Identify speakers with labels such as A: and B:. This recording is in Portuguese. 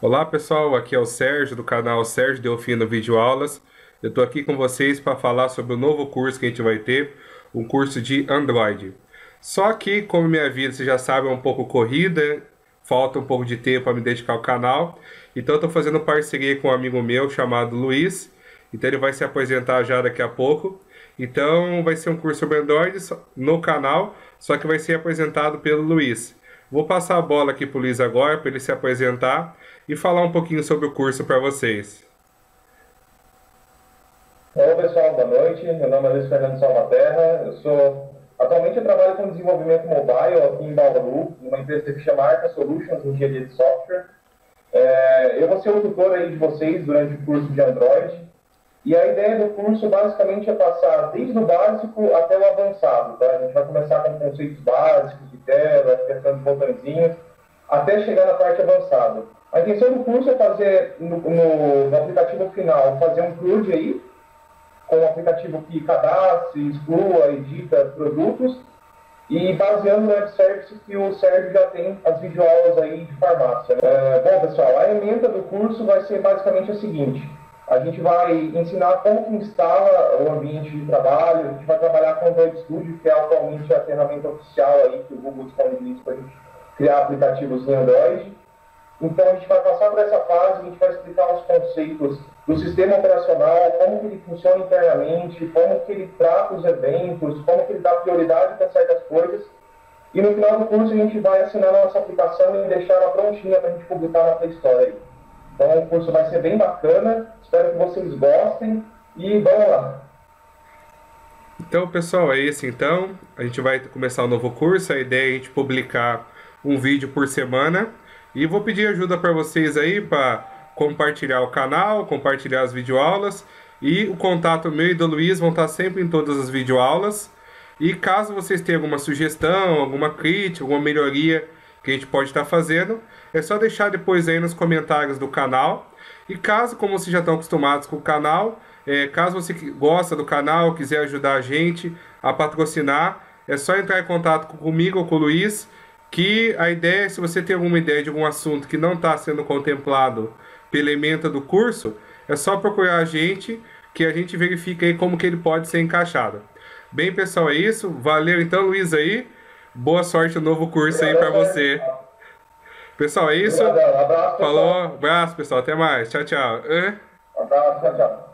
A: Olá pessoal, aqui é o Sérgio do canal Sérgio Delfino Vídeo Aulas. Eu estou aqui com vocês para falar sobre o novo curso que a gente vai ter, um curso de Android. Só que, como minha vida, você já sabe, é um pouco corrida, falta um pouco de tempo para me dedicar ao canal. Então estou fazendo parceria com um amigo meu chamado Luiz. Então ele vai se apresentar já daqui a pouco. Então vai ser um curso sobre Android no canal, só que vai ser apresentado pelo Luiz. Vou passar a bola aqui para o Luiz agora, para ele se apresentar e falar um pouquinho sobre o curso para vocês.
B: Olá pessoal, boa noite. Meu nome é Luiz Fernando Salvaterra. Eu sou atualmente eu trabalho com desenvolvimento mobile aqui em Bauru, numa empresa que chama Arca Solutions, engenharia de software. É, eu vou ser o tutor aí de vocês durante o curso de Android. E a ideia do curso basicamente é passar desde o básico até o avançado. Tá? A gente vai começar com conceitos básicos de tela, de botõezinhos, até chegar na parte avançada. A intenção do curso é fazer, no, no, no aplicativo final, fazer um CRUD aí, com um aplicativo que cadastre, exclua, edita produtos, e baseando no web service que o Sérgio já tem as videoaulas aí de farmácia. É, bom, pessoal, a emenda do curso vai ser basicamente a seguinte. A gente vai ensinar como que instala o ambiente de trabalho, a gente vai trabalhar com o Web Studio, que é atualmente a ferramenta oficial aí que o Google disponibiliza para a gente criar aplicativos em Android. Então, a gente vai passar por essa fase, a gente vai explicar os conceitos do sistema operacional, como que ele funciona internamente, como que ele trata os eventos, como que ele dá prioridade para certas coisas. E no final do curso, a gente vai assinar a nossa aplicação e deixar ela prontinha para a gente publicar na Play Store. Então, o curso vai ser bem bacana, espero que vocês gostem e vamos lá.
A: Então, pessoal, é isso então. A gente vai começar um novo curso. A ideia é a gente publicar um vídeo por semana. E vou pedir ajuda para vocês aí para compartilhar o canal, compartilhar as videoaulas. E o contato meu e do Luiz vão estar sempre em todas as videoaulas. E caso vocês tenham alguma sugestão, alguma crítica, alguma melhoria que a gente pode estar fazendo, é só deixar depois aí nos comentários do canal. E caso, como vocês já estão acostumados com o canal, é, caso você gosta do canal, quiser ajudar a gente a patrocinar, é só entrar em contato comigo ou com o Luiz que a ideia, se você tem alguma ideia de algum assunto que não está sendo contemplado pela ementa do curso, é só procurar a gente que a gente verifica aí como que ele pode ser encaixado. Bem, pessoal, é isso. Valeu então, Luiz aí. Boa sorte no novo curso aí para você. Pessoal, é isso. Falou. Abraço, pessoal. Até mais. Tchau, tchau.
B: Abraço, tchau, tchau.